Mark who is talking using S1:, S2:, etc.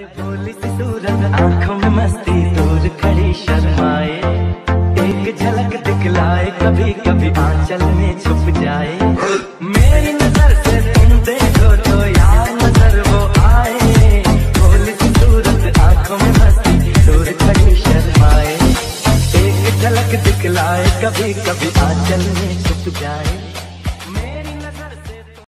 S1: भोली सी सूरत आँखों में मस्ती, दूर खड़ी शर्माए। एक झलक दिखलाए कभी कभी आंचल में छुप जाए। मेरी नज़र से तुम देखो तो यार नज़र वो आए। भोली सी सूरत आँखों में मस्ती, दूर खड़ी शर्माए। एक झलक दिखलाए कभी कभी आंचल में छुप जाए।